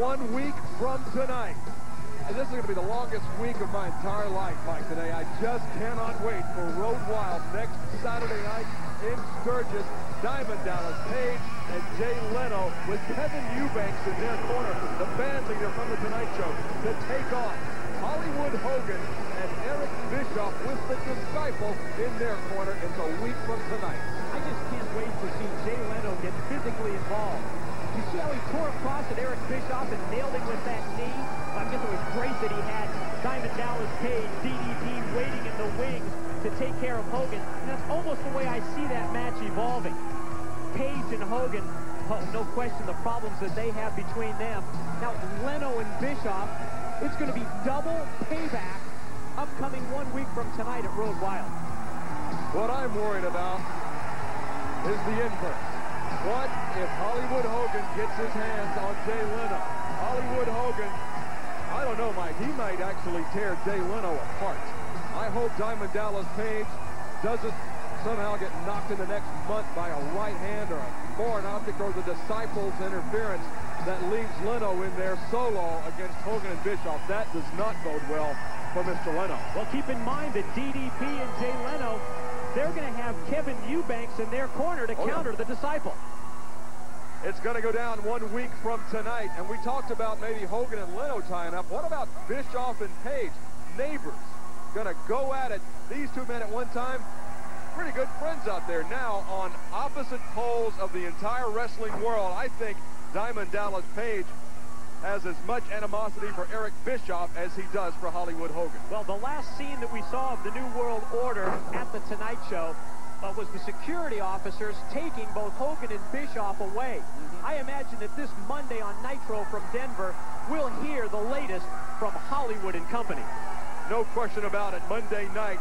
one week from tonight. And this is going to be the longest week of my entire life, Mike Tenay. I just cannot wait for Road Wild next Saturday night in Sturgis. Diamond Dallas Page and Jay Leno with Kevin Eubanks in their corner, the band leader from The Tonight Show, to take on Hollywood Hogan and Eric Bischoff with the Disciple in their corner. It's a week from tonight. I just can't wait to see Jay Leno get physically involved. You see how he tore across at Eric Bischoff and nailed him with that knee? I guess it was great that he had Diamond Dallas Page, DDP, waiting in the wings to take care of Hogan. And that's almost the way I see that match evolving. Page and Hogan, oh, no question the problems that they have between them. Now, Leno and Bischoff, it's going to be double payback upcoming one week from tonight at Road Wild. What I'm worried about is the inverse. What if Hollywood Hogan gets his hands on Jay Leno? Hollywood Hogan, I don't know, Mike, he might actually tear Jay Leno apart. I hope Diamond Dallas Page doesn't somehow get knocked in the next month by a right hand or a foreign object or the disciples' interference that leaves Leno in there solo against Hogan and Bischoff. That does not bode well for Mr. Leno. Well, keep in mind that DDP and Jay Leno, they're going to have Kevin Eubanks in their corner to oh, counter yeah. the disciple. It's going to go down one week from tonight. And we talked about maybe Hogan and Leno tying up. What about Bischoff and Page? Neighbors. Going to go at it. These two men at one time, pretty good friends out there. Now on opposite poles of the entire wrestling world, I think Diamond Dallas Page has as much animosity for Eric Bischoff as he does for Hollywood Hogan. Well, the last scene that we saw of the New World Order at the Tonight Show uh, was the security officers taking both Hogan and Bischoff away. Mm -hmm. I imagine that this Monday on Nitro from Denver, we'll hear the latest from Hollywood and Company. No question about it. Monday night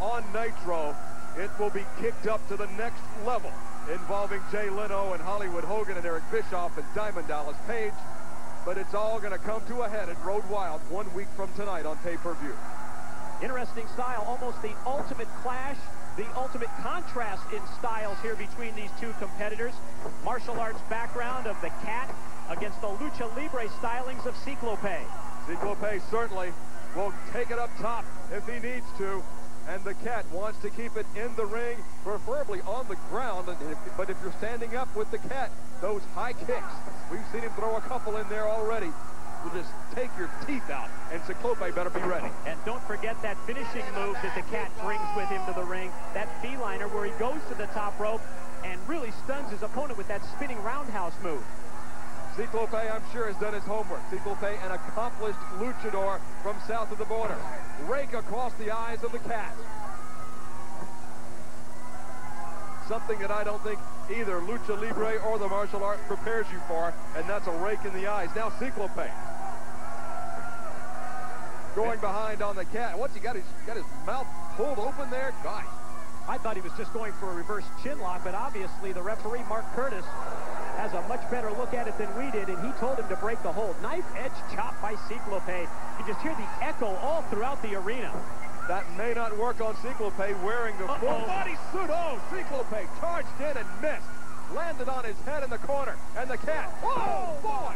on Nitro, it will be kicked up to the next level involving Jay Leno and Hollywood Hogan and Eric Bischoff and Diamond Dallas Page. But it's all going to come to a head at Road Wild one week from tonight on pay-per-view. Interesting style, almost the ultimate clash the ultimate contrast in styles here between these two competitors. Martial arts background of the Cat against the Lucha Libre stylings of Ciclope. Ciclope certainly will take it up top if he needs to. And the Cat wants to keep it in the ring, preferably on the ground. But if you're standing up with the Cat, those high kicks, we've seen him throw a couple in there already will just take your teeth out, and Ciclope better be ready. And don't forget that finishing move that the Cat brings with him to the ring, that feliner where he goes to the top rope and really stuns his opponent with that spinning roundhouse move. Ciclope, I'm sure, has done his homework. Ciclope, an accomplished luchador from south of the border. Rake across the eyes of the Cat. Something that I don't think either lucha libre or the martial art prepares you for, and that's a rake in the eyes. Now Ciclope. Going behind on the cat. What's he got? He's got his mouth pulled open there. Gosh. I thought he was just going for a reverse chin lock, but obviously the referee, Mark Curtis, has a much better look at it than we did, and he told him to break the hold. Knife edge chop by Ciclope. You just hear the echo all throughout the arena. That may not work on Ciclope wearing the uh -oh. full body suit. Oh, Ciclope charged in and missed. Landed on his head in the corner. And the cat. Oh, boy!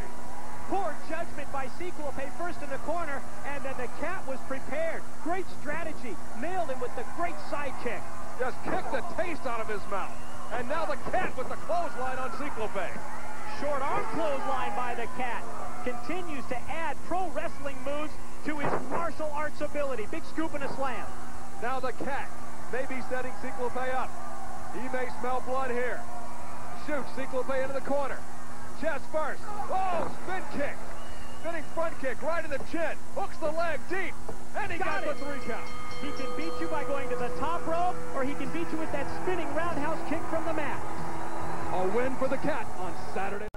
Poor judgment by Ciclope first in the corner, and then the cat was prepared. Great strategy. Nailed him with the great side kick. Just kicked the taste out of his mouth. And now the cat with the clothesline on Ciclope. Short arm clothesline by the cat. Continues to add pro wrestling moves to his martial arts ability. Big scoop and a slam. Now the cat may be setting Ciclope up. He may smell blood here. Shoots Ciclope into the corner. Chest first. Oh, spin kick. Spinning front kick right in the chin. Hooks the leg deep. And he got, got the three count. He can beat by going to the top rope, or he can beat you with that spinning roundhouse kick from the mat. A win for the cat on Saturday.